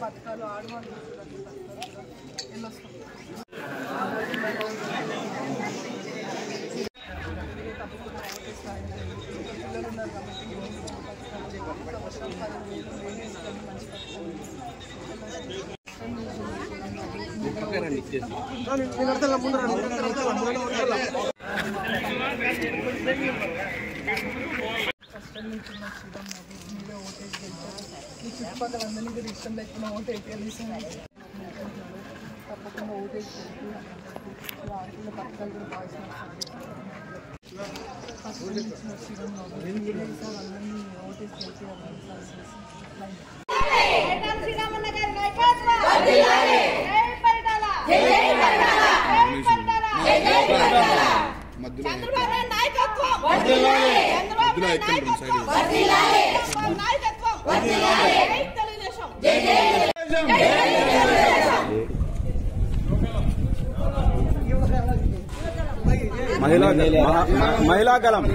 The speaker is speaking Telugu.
పథకాలు ఆడవాళ్ళు చూడండి పథకాలు కూడా వెళ్ళొస్తాం పిల్లలు ఉన్నారు కాబట్టి పథకాలు నుంచి మీరే చుట్టుపక్కల అందరినీ కూడా ఇష్టం లేకుండా ఓటేసి తప్పకుండా ఓటేసి గెలిపి కూడా బాగా కష్టం అందరినీ ఓటేసి గెలిపి చంద్రబాబు నాయుడు నాయకత్వం చంద్రబాబు నాయకత్వం నాయకత్వం తెలుగుదేశం महिला महिला कलम